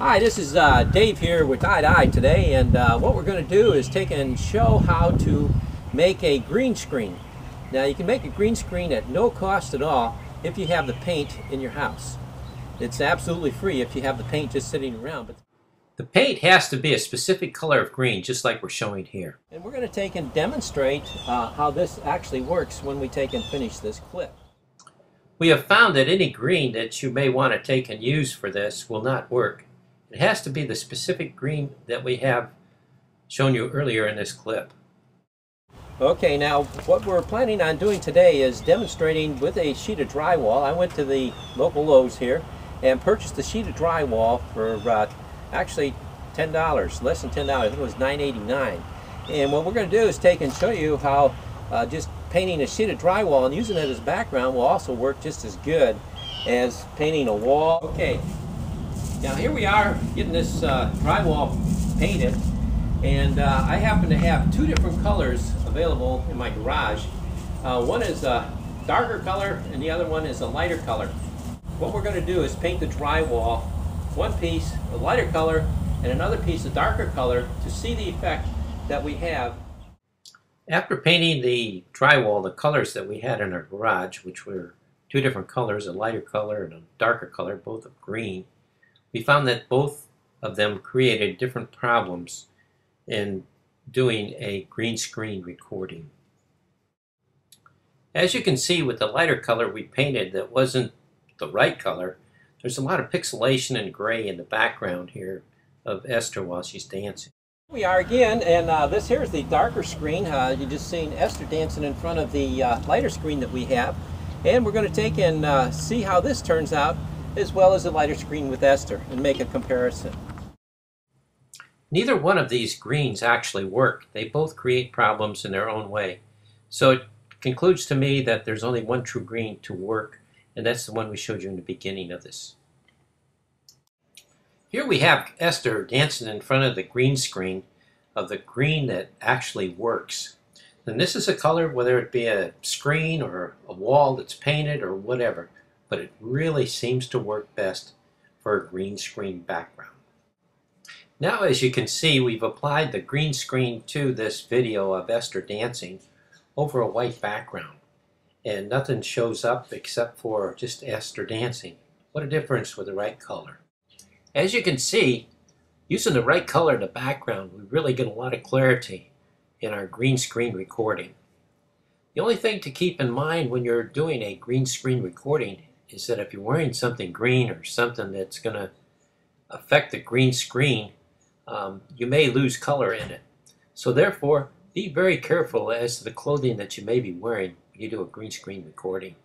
Hi, this is uh, Dave here with Eye to Eye today, and uh, what we're going to do is take and show how to make a green screen. Now, you can make a green screen at no cost at all if you have the paint in your house. It's absolutely free if you have the paint just sitting around. But The paint has to be a specific color of green, just like we're showing here. And we're going to take and demonstrate uh, how this actually works when we take and finish this clip. We have found that any green that you may want to take and use for this will not work. It has to be the specific green that we have shown you earlier in this clip. Okay, now what we're planning on doing today is demonstrating with a sheet of drywall. I went to the local Lowe's here and purchased a sheet of drywall for uh, actually $10, less than $10, I think it was $9.89. And what we're going to do is take and show you how uh, just painting a sheet of drywall and using it as background will also work just as good as painting a wall. Okay, now here we are getting this uh, drywall painted and uh, I happen to have two different colors available in my garage. Uh, one is a darker color and the other one is a lighter color. What we're going to do is paint the drywall one piece a lighter color and another piece a darker color to see the effect that we have. After painting the drywall the colors that we had in our garage, which were two different colors, a lighter color and a darker color, both of green, we found that both of them created different problems in doing a green screen recording. As you can see with the lighter color we painted that wasn't the right color, there's a lot of pixelation and gray in the background here of Esther while she's dancing. We are again, and uh, this here is the darker screen. Uh, you just seen Esther dancing in front of the uh, lighter screen that we have. And we're going to take and uh, see how this turns out, as well as a lighter screen with Esther, and make a comparison. Neither one of these greens actually work. They both create problems in their own way. So it concludes to me that there's only one true green to work, and that's the one we showed you in the beginning of this. Here we have Esther dancing in front of the green screen of the green that actually works. And this is a color, whether it be a screen or a wall that's painted or whatever, but it really seems to work best for a green screen background. Now as you can see we've applied the green screen to this video of Esther dancing over a white background and nothing shows up except for just Esther dancing. What a difference with the right color. As you can see using the right color in the background we really get a lot of clarity in our green screen recording. The only thing to keep in mind when you're doing a green screen recording is that if you're wearing something green or something that's going to affect the green screen um, you may lose color in it. So therefore, be very careful as to the clothing that you may be wearing when you do a green screen recording.